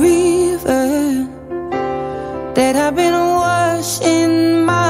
river that I've been washing my